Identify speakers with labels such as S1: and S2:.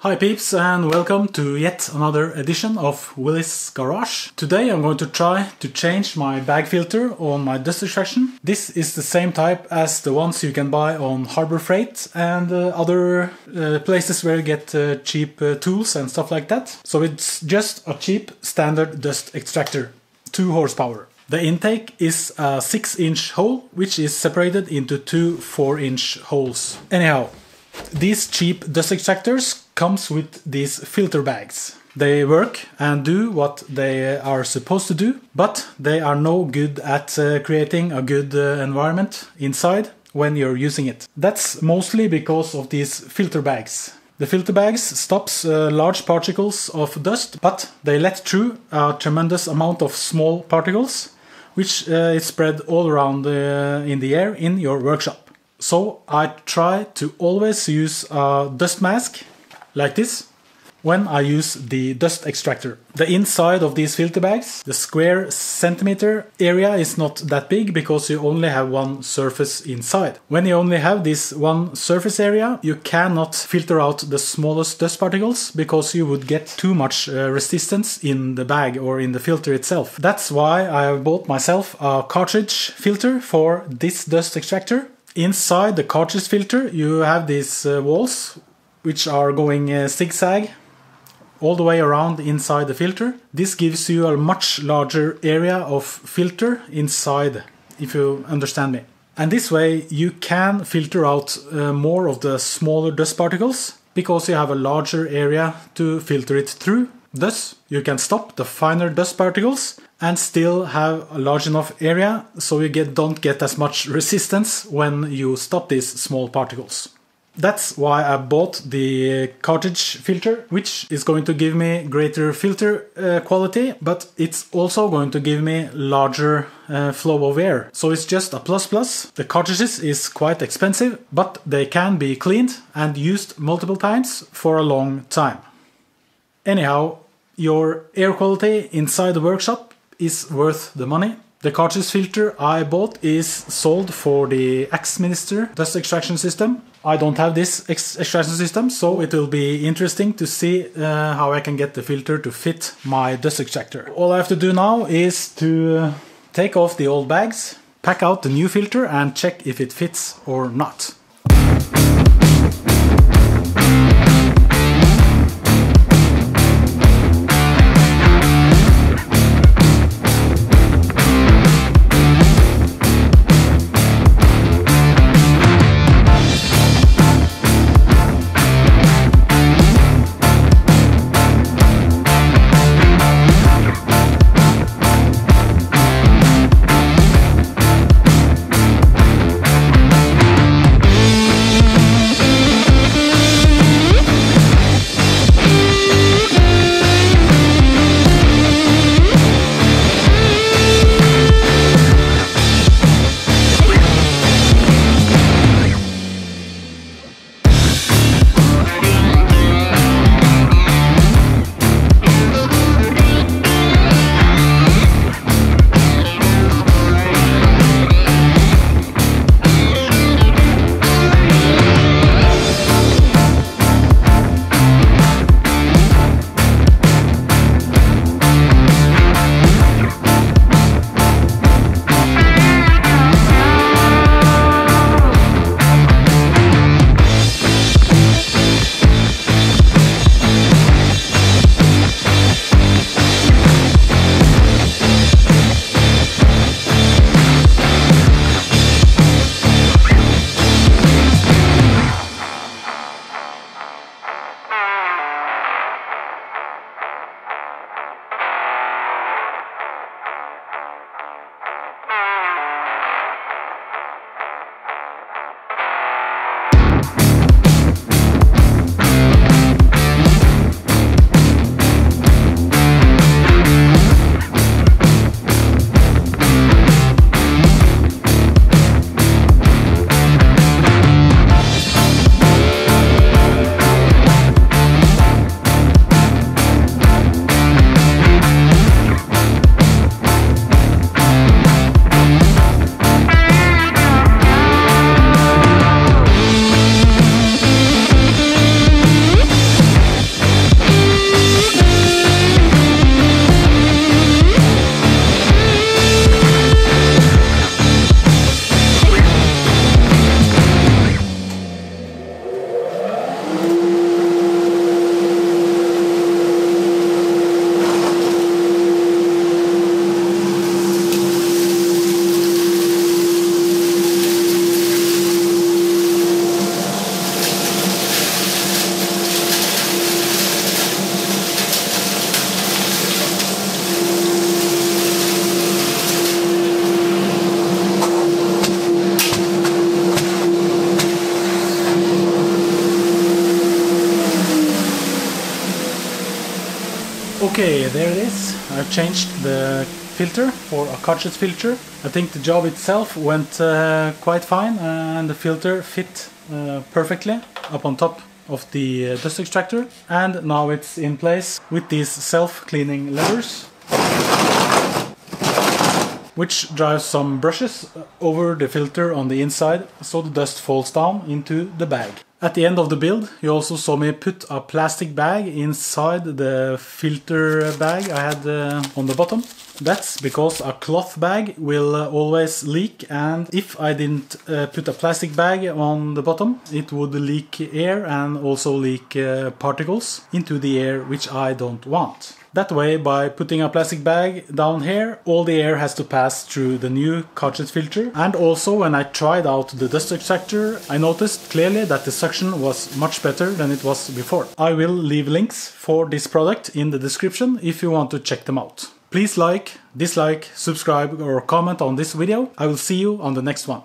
S1: Hi peeps and welcome to yet another edition of Willys Garage. Today I'm going to try to change my bag filter on my dust extraction. This is the same type as the ones you can buy on Harbor Freight and uh, other uh, places where you get uh, cheap uh, tools and stuff like that. So it's just a cheap standard dust extractor, 2 horsepower. The intake is a 6 inch hole which is separated into two 4 inch holes. Anyhow, these cheap dust extractors comes with these filter bags. They work and do what they are supposed to do, but they are no good at uh, creating a good uh, environment inside when you're using it. That's mostly because of these filter bags. The filter bags stops uh, large particles of dust, but they let through a tremendous amount of small particles, which uh, is spread all around uh, in the air in your workshop. So I try to always use a dust mask like this when I use the dust extractor. The inside of these filter bags, the square centimeter area is not that big because you only have one surface inside. When you only have this one surface area, you cannot filter out the smallest dust particles because you would get too much uh, resistance in the bag or in the filter itself. That's why I have bought myself a cartridge filter for this dust extractor. Inside the cartridge filter, you have these uh, walls which are going uh, zigzag all the way around inside the filter. This gives you a much larger area of filter inside, if you understand me. And this way you can filter out uh, more of the smaller dust particles because you have a larger area to filter it through. Thus, you can stop the finer dust particles and still have a large enough area so you get, don't get as much resistance when you stop these small particles that's why I bought the cartridge filter, which is going to give me greater filter uh, quality, but it's also going to give me larger uh, flow of air. So it's just a plus plus. The cartridges is quite expensive, but they can be cleaned and used multiple times for a long time. Anyhow, your air quality inside the workshop is worth the money. The cartridge filter I bought is sold for the Axminster dust extraction system I don't have this extraction system, so it will be interesting to see uh, how I can get the filter to fit my dust extractor. All I have to do now is to take off the old bags, pack out the new filter and check if it fits or not. Okay, there it is. I've changed the filter for a cartridge filter. I think the job itself went uh, quite fine and the filter fit uh, perfectly up on top of the uh, dust extractor and now it's in place with these self-cleaning levers which drives some brushes over the filter on the inside so the dust falls down into the bag. At the end of the build you also saw me put a plastic bag inside the filter bag I had uh, on the bottom. That's because a cloth bag will uh, always leak and if I didn't uh, put a plastic bag on the bottom it would leak air and also leak uh, particles into the air which I don't want. That way, by putting a plastic bag down here, all the air has to pass through the new cartridge filter. And also, when I tried out the dust extractor, I noticed clearly that the suction was much better than it was before. I will leave links for this product in the description if you want to check them out. Please like, dislike, subscribe or comment on this video. I will see you on the next one.